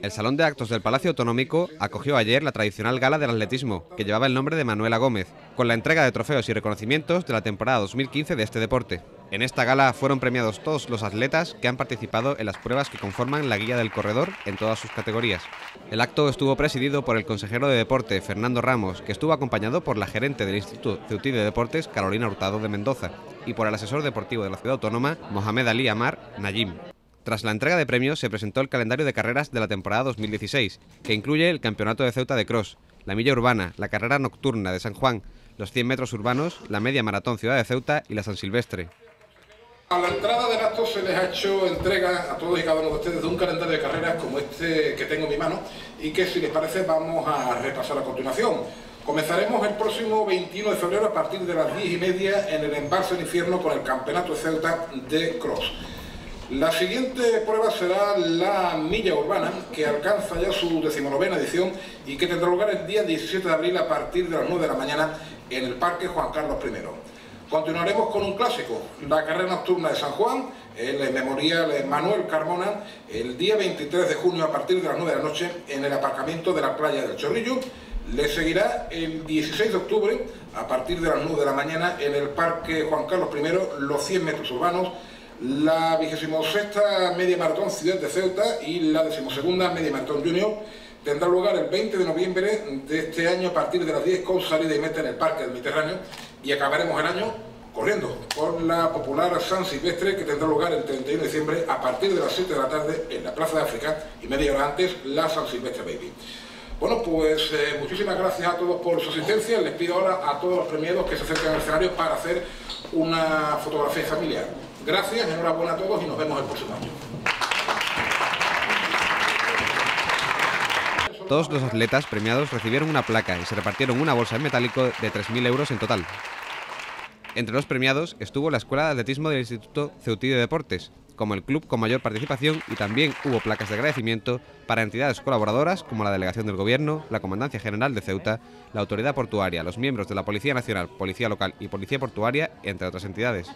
El Salón de Actos del Palacio Autonómico acogió ayer la tradicional gala del atletismo, que llevaba el nombre de Manuela Gómez, con la entrega de trofeos y reconocimientos de la temporada 2015 de este deporte. En esta gala fueron premiados todos los atletas que han participado en las pruebas que conforman la guía del corredor en todas sus categorías. El acto estuvo presidido por el consejero de deporte, Fernando Ramos, que estuvo acompañado por la gerente del Instituto Ceutí de Deportes, Carolina Hurtado de Mendoza, y por el asesor deportivo de la ciudad autónoma, Mohamed Ali Amar Najim. Tras la entrega de premios se presentó el calendario de carreras de la temporada 2016, que incluye el Campeonato de Ceuta de Cross, la Milla Urbana, la Carrera Nocturna de San Juan, los 100 metros urbanos, la Media Maratón Ciudad de Ceuta y la San Silvestre. A la entrada del acto se les ha hecho entrega a todos y cada uno de ustedes de un calendario de carreras como este que tengo en mi mano y que si les parece vamos a repasar a continuación. Comenzaremos el próximo 21 de febrero a partir de las 10 y media en el embalse del infierno con el Campeonato de Ceuta de Cross. La siguiente prueba será la milla urbana, que alcanza ya su decimonovena edición y que tendrá lugar el día 17 de abril a partir de las 9 de la mañana en el Parque Juan Carlos I. Continuaremos con un clásico, la carrera nocturna de San Juan, el memorial Manuel Carmona, el día 23 de junio a partir de las 9 de la noche en el aparcamiento de la playa del Chorrillo. Le seguirá el 16 de octubre a partir de las 9 de la mañana en el Parque Juan Carlos I, los 100 metros urbanos la 26 Media Maratón Ciudad de Ceuta y la 12 Media Maratón Junior. Tendrá lugar el 20 de noviembre de este año a partir de las 10 con salida y meta en el Parque del Mediterráneo. Y acabaremos el año corriendo por la popular San Silvestre que tendrá lugar el 31 de diciembre a partir de las 7 de la tarde en la Plaza de África. Y media hora antes la San Silvestre Baby. Bueno, pues eh, muchísimas gracias a todos por su asistencia. Les pido ahora a todos los premiados que se acerquen al escenario para hacer una fotografía familiar. Gracias, enhorabuena a todos y nos vemos el próximo año. Todos los atletas premiados recibieron una placa y se repartieron una bolsa en metálico de 3.000 euros en total. Entre los premiados estuvo la Escuela de Atletismo del Instituto Ceutí de Deportes, como el club con mayor participación y también hubo placas de agradecimiento para entidades colaboradoras como la Delegación del Gobierno, la Comandancia General de Ceuta, la Autoridad Portuaria, los miembros de la Policía Nacional, Policía Local y Policía Portuaria, entre otras entidades.